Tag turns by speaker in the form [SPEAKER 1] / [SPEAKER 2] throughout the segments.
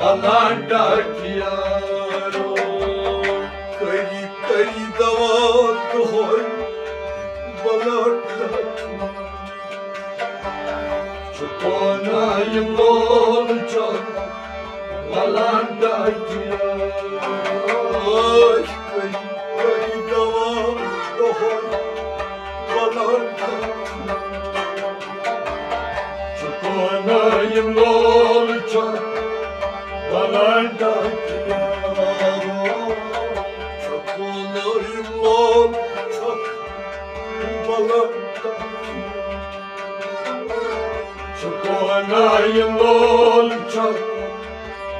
[SPEAKER 1] Galardaki yarım
[SPEAKER 2] Kari kari davat hoy balardaki
[SPEAKER 1] Ona yıllar çok Galardaki yarım
[SPEAKER 2] Ay kari
[SPEAKER 1] Ona yıllar çok
[SPEAKER 2] Çok olur yıllar çok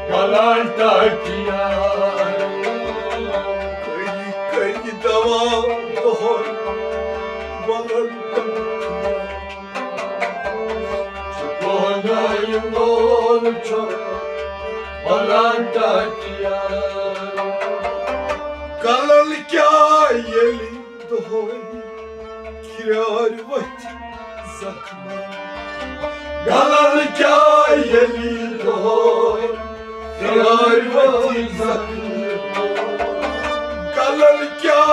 [SPEAKER 2] balardaki
[SPEAKER 1] Ona yıllar
[SPEAKER 2] Kalal kya yeli doy kirar vat zakma
[SPEAKER 1] Galan hikayeli doy Kıyar vatizak
[SPEAKER 2] Kalal kya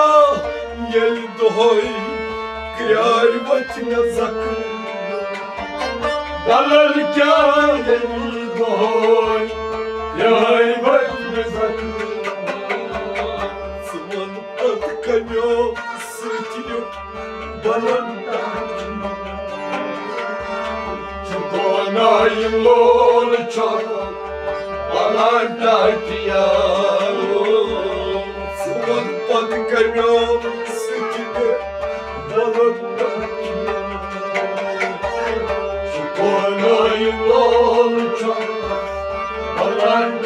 [SPEAKER 2] yeli doy kirar vat zakma Kalır kâhin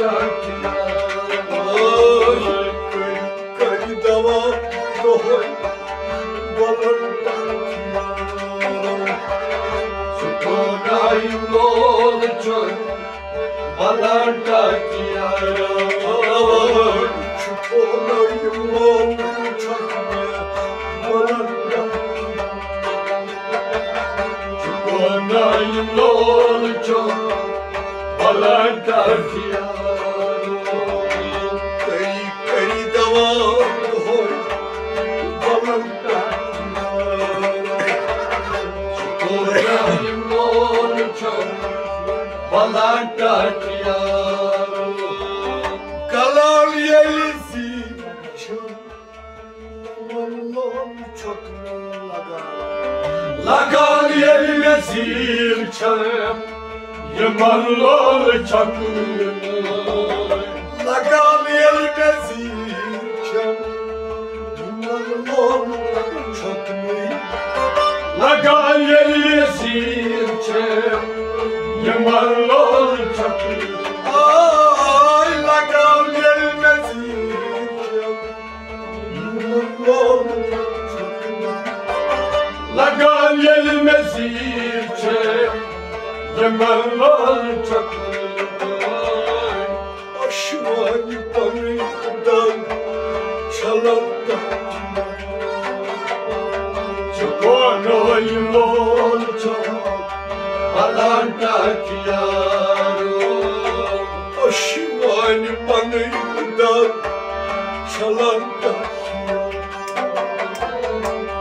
[SPEAKER 2] Krishna
[SPEAKER 1] Lagan yerine zilçem Yamanlar çakır
[SPEAKER 2] Lagan yelisi çok Vallahi çok
[SPEAKER 1] Lagan yerine zilçem Yamanlar
[SPEAKER 2] lagan
[SPEAKER 1] zilçem Yamanlar çakır
[SPEAKER 2] Aşvani panından çalar da.
[SPEAKER 1] Çukurnoyum olacak Balardaki yarım
[SPEAKER 2] çalar da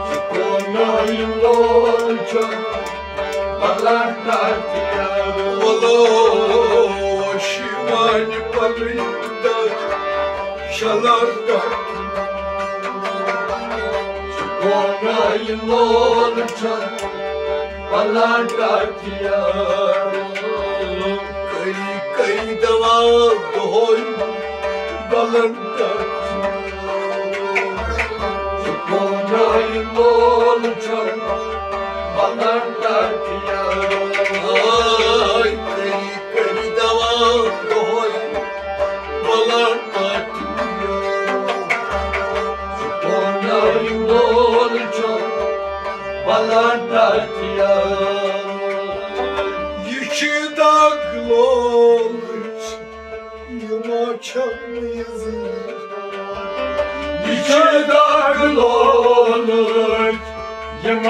[SPEAKER 1] Çukurnoyum olacak Balardaki yarım
[SPEAKER 2] Valla aşvani panından çalar da
[SPEAKER 1] Çukurnoyum olacak Balardaki yarım
[SPEAKER 2] Kayı kayı dava doy balanda
[SPEAKER 1] Çukurnoyum olacak Balardaki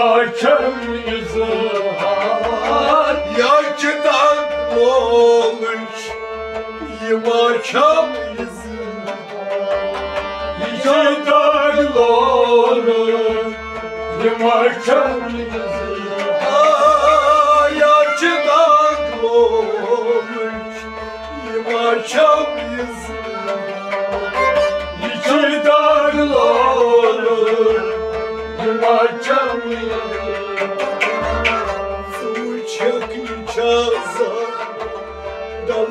[SPEAKER 1] Yemakım izhar
[SPEAKER 2] Yakıdan olmuş Yımakam yüzü
[SPEAKER 1] Yemakım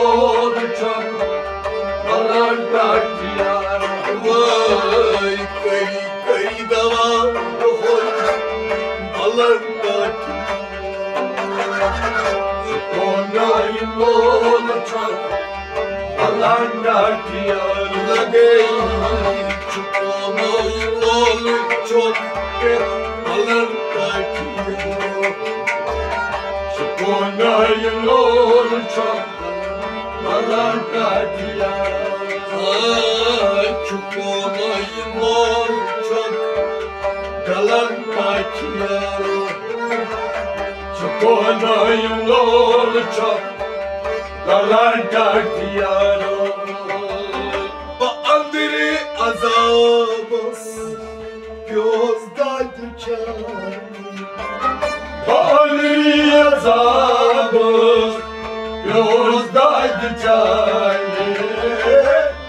[SPEAKER 1] Konayım olacak Balarda diyarım
[SPEAKER 2] Vay kari Lagay Çukono yolu çok. Alır kaçıyor çukono yolu çok. Dalar kaçıyor
[SPEAKER 1] Konayım olacak Balarda diyarım
[SPEAKER 2] Ba andiri azabız
[SPEAKER 1] Yozdaydı cani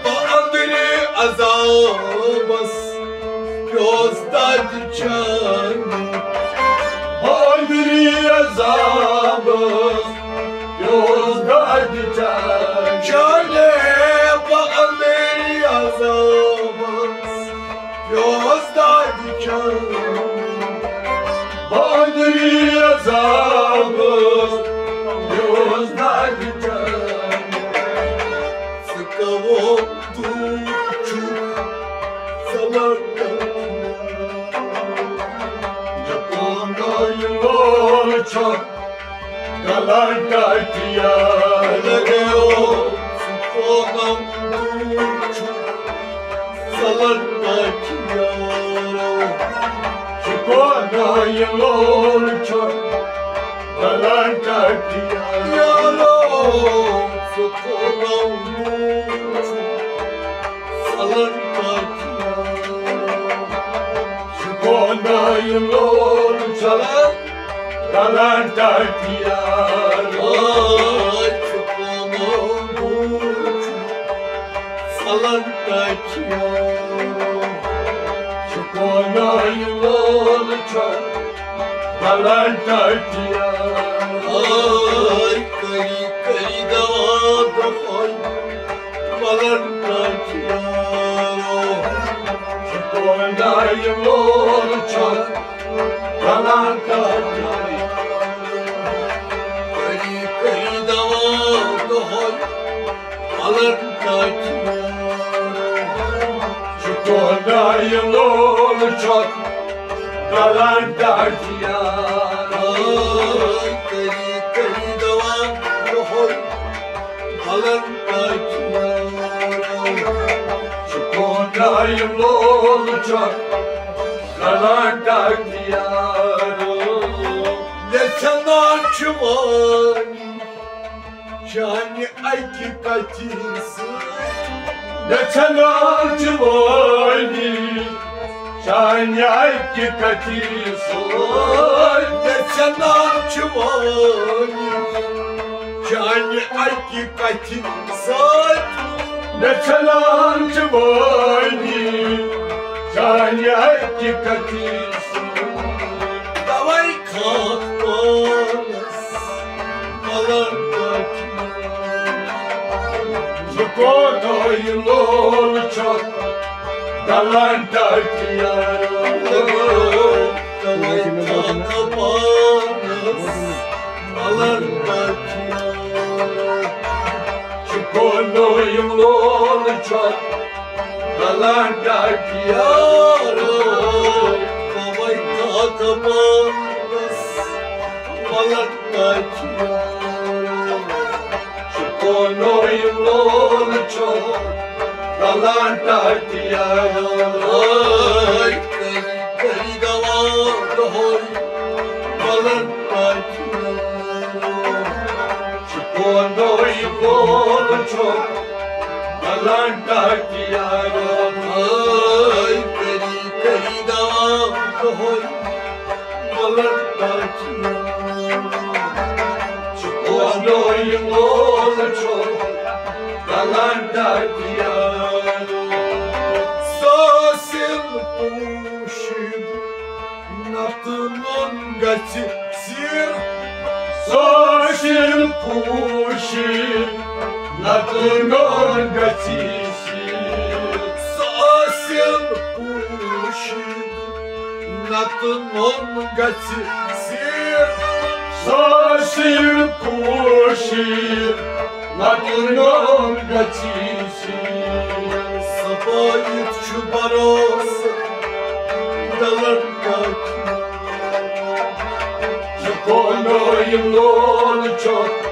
[SPEAKER 2] Ba andiri azabız Gözdadı çay
[SPEAKER 1] Tanrı azabı Yozdaydı cani
[SPEAKER 2] Cane bağları yazamaz Gözdadı çay
[SPEAKER 1] olacak Galarda diyarım
[SPEAKER 2] Alageo Sukonam tuçuk Salardan yaro
[SPEAKER 1] Konayım olacak Galarda diyarım
[SPEAKER 2] Yaro Sukonam tuçuk Salardan yaro
[SPEAKER 1] Konayım olacak Galarda diyarım
[SPEAKER 2] Ay Sukonam tuçuk Salardan yaro
[SPEAKER 1] Konayım olacak Galarda diyarım
[SPEAKER 2] Ay kari kari dava dafay Balar kaçıyor
[SPEAKER 1] Konayım olacak Konayım olacak Galarda diyarım
[SPEAKER 2] Ay kari kari dava dafay Balar kaçıyor
[SPEAKER 1] Konayım olacak Galarda diyarım
[SPEAKER 2] Ne sanatçı var Cani hakikatisi
[SPEAKER 1] Ne tenacı vali Şan hakikati soy.
[SPEAKER 2] Ne sanatçı var Cani hakikatin zat
[SPEAKER 1] Ne tenacı vali Şan hakikati soy.
[SPEAKER 2] Davay kalkmaz Kalan kaçmaz
[SPEAKER 1] yıllar çok Dalan takıyorum Çikono yıllar çok Dalan takıyorum Çikono yıllar çok Dalan takıyorum Çikono yıllar çok. Dalan takıyorum Çikono uši na glingon gasisi.
[SPEAKER 2] Sasien uši na glingon gasisi. Sasien
[SPEAKER 1] uši na glingon gasisi.
[SPEAKER 2] Sabahit çubaros dalar kalkma.
[SPEAKER 1] Çakonoyum lonca.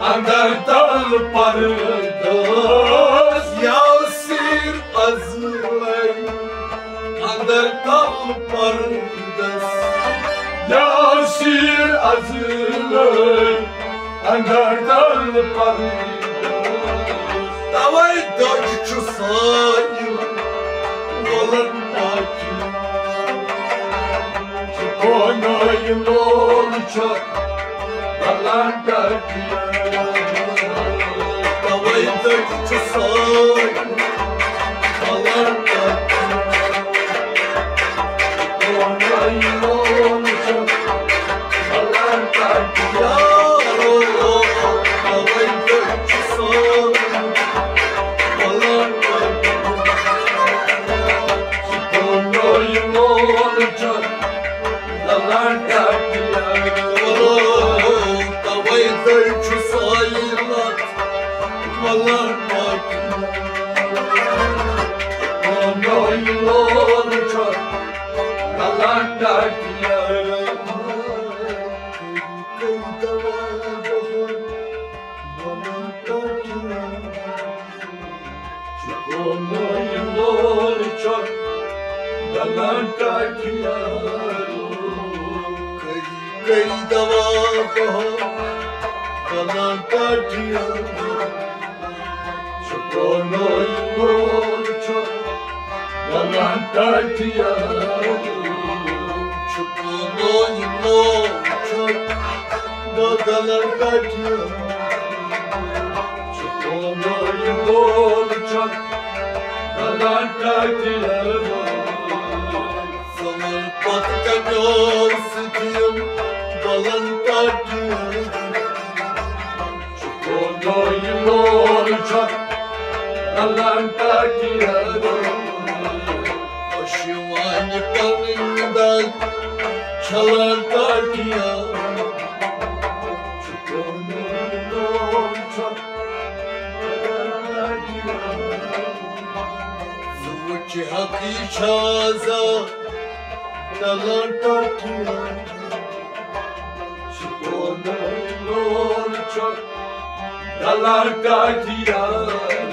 [SPEAKER 1] Andartal parıldas
[SPEAKER 2] Яусир азылай, андартал пардас.
[SPEAKER 1] Yaşır azılay Andartal parıldas
[SPEAKER 2] Давай, дочь, садим, волонтаки.
[SPEAKER 1] Çikonoyum olacak Dalan takıyorum
[SPEAKER 2] Давай, дочь, to soul.
[SPEAKER 1] Çikonoyum olacak Dalan takıyorum Çikonoyum olacak Dalan takıyorum Çikonoyum Dalan takıyorum
[SPEAKER 2] Başıma dardiya
[SPEAKER 1] Gönlüm çok
[SPEAKER 2] Zıvıcı hakkı çaza Dalar dardiya
[SPEAKER 1] Gönlüm çok Dalar diyar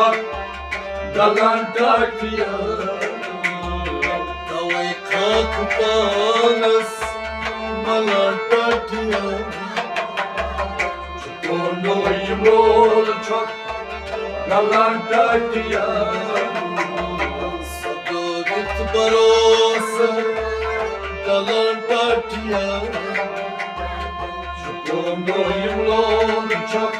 [SPEAKER 1] olacak Dalar diyar
[SPEAKER 2] Davay kalkıp anas Malar dardiya
[SPEAKER 1] Gönlüm olacak Dalar diyar
[SPEAKER 2] barosa dardiya
[SPEAKER 1] Gönlüm olacak Dalar diyar Gönlüm olacak Dalar diyar
[SPEAKER 2] Kayı kayı devam